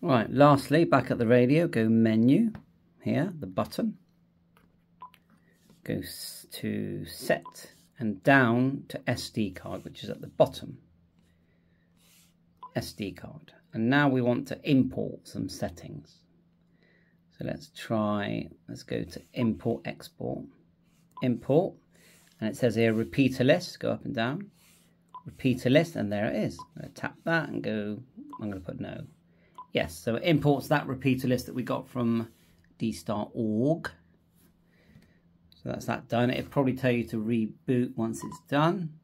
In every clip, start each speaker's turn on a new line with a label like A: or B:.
A: Right, lastly, back at the radio, go menu, here, the button. Go to set and down to SD card, which is at the bottom. SD card. And now we want to import some settings. So let's try, let's go to import, export, import. And it says here repeater list, go up and down. Repeater list, and there it is. Tap that and go, I'm going to put no. Yes, so it imports that repeater list that we got from dstar.org. So that's that done. It'll probably tell you to reboot once it's done.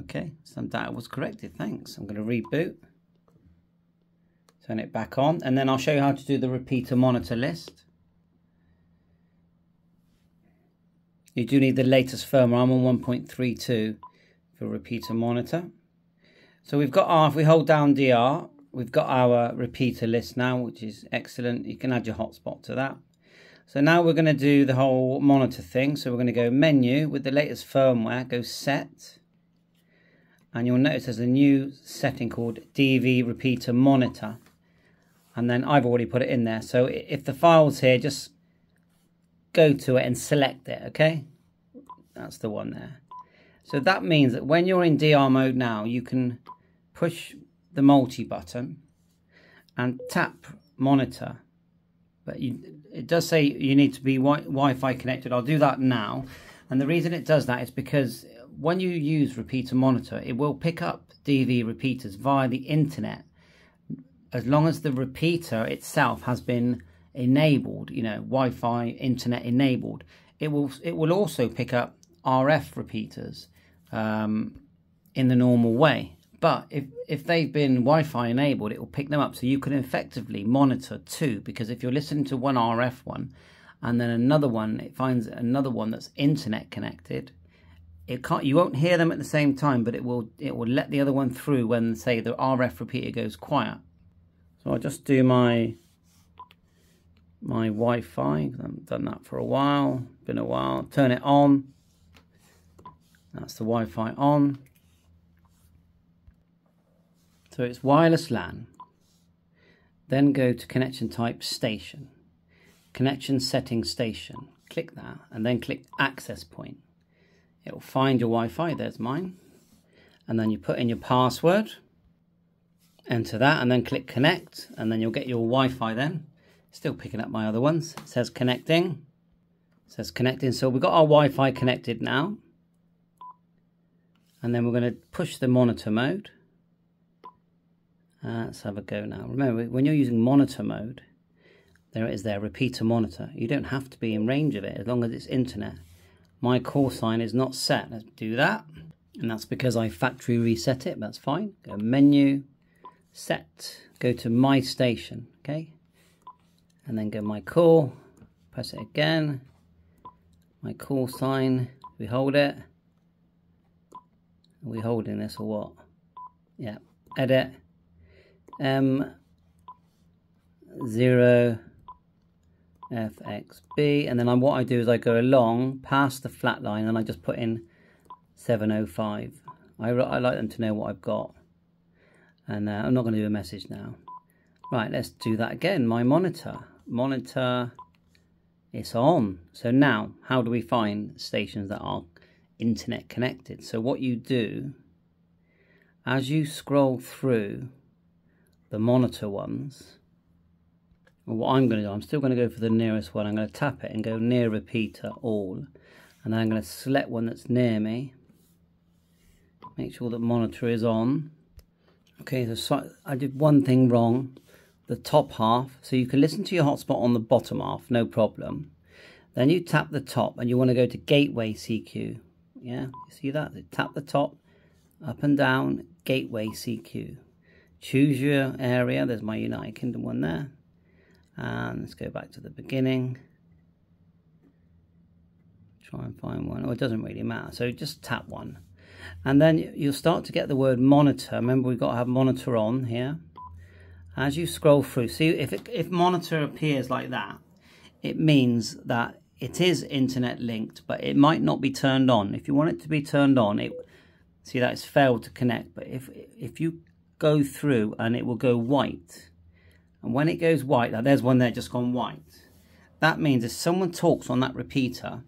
A: Okay, some data was corrected, thanks. I'm going to reboot. Turn it back on, and then I'll show you how to do the repeater monitor list. You do need the latest firmware. I'm on 1.32 for repeater monitor. So we've got R. if we hold down DR, we've got our repeater list now, which is excellent. You can add your hotspot to that. So now we're going to do the whole monitor thing. So we're going to go menu with the latest firmware, go set. And you'll notice there's a new setting called DV repeater monitor. And then I've already put it in there. So if the file's here, just go to it and select it, okay? That's the one there. So that means that when you're in DR mode now, you can push the multi button and tap monitor. But you, it does say you need to be wi Wi-Fi connected. I'll do that now. And the reason it does that is because when you use repeater monitor, it will pick up DV repeaters via the internet as long as the repeater itself has been enabled, you know, Wi-Fi internet enabled. It will it will also pick up RF repeaters um, in the normal way. But if, if they've been Wi-Fi enabled, it will pick them up. So you can effectively monitor two, because if you're listening to one RF one, and then another one, it finds another one that's internet connected, it can't, you won't hear them at the same time, but it will, it will let the other one through when, say, the RF repeater goes quiet. So I'll just do my, my Wi-Fi, I haven't done that for a while, been a while. Turn it on. That's the Wi-Fi on. So it's wireless LAN. Then go to connection type station. Connection setting station. Click that and then click access point. It will find your Wi-Fi. There's mine. And then you put in your password. Enter that and then click connect and then you'll get your Wi-Fi then. Still picking up my other ones. It says connecting. It says connecting. So we've got our Wi-Fi connected now. And then we're going to push the monitor mode. Uh, let's have a go now. Remember, when you're using monitor mode, there it is there, repeater monitor. You don't have to be in range of it as long as it's internet. My call sign is not set. Let's do that. And that's because I factory reset it. That's fine. Go menu, set, go to my station, okay? And then go my call, press it again. My call sign, we hold it. Are we holding this or what? Yeah, edit M zero FXB and then I, what I do is I go along past the flat line and I just put in 705 I, I like them to know what I've got. And uh, I'm not going to do a message now. Right let's do that again. My monitor. Monitor it's on. So now how do we find stations that are internet connected? So what you do as you scroll through the monitor ones, well, what I'm going to do, I'm still going to go for the nearest one. I'm going to tap it and go near repeater all. And then I'm going to select one that's near me. Make sure that monitor is on. Okay, so I did one thing wrong. The top half. So you can listen to your hotspot on the bottom half, no problem. Then you tap the top and you want to go to Gateway CQ. Yeah, you see that? tap the top, up and down, Gateway CQ choose your area. There's my United Kingdom one there. And let's go back to the beginning. Try and find one. Oh, it doesn't really matter. So just tap one. And then you'll start to get the word monitor. Remember, we've got to have monitor on here. As you scroll through, see if, it, if monitor appears like that, it means that it is internet linked, but it might not be turned on. If you want it to be turned on, it see that it's failed to connect. But if if you go through and it will go white. And when it goes white, now there's one there just gone white. That means if someone talks on that repeater,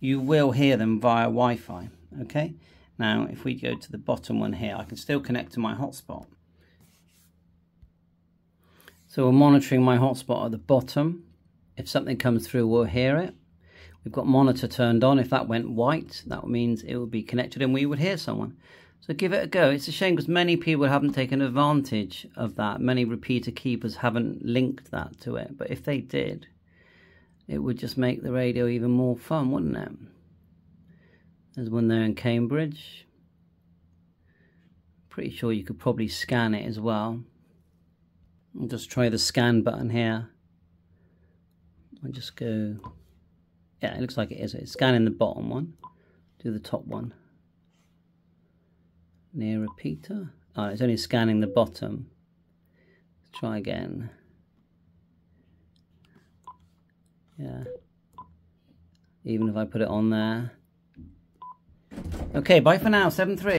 A: you will hear them via Wi-Fi, okay? Now, if we go to the bottom one here, I can still connect to my hotspot. So we're monitoring my hotspot at the bottom. If something comes through, we'll hear it. We've got monitor turned on. If that went white, that means it would be connected and we would hear someone. So give it a go. It's a shame because many people haven't taken advantage of that. Many repeater keepers haven't linked that to it. But if they did, it would just make the radio even more fun, wouldn't it? There's one there in Cambridge. Pretty sure you could probably scan it as well. I'll just try the scan button here. I'll just go, yeah, it looks like it is. It's scanning the bottom one. Do the top one near repeater. Oh, it's only scanning the bottom. Let's try again. Yeah. Even if I put it on there. Okay, bye for now. 7-3.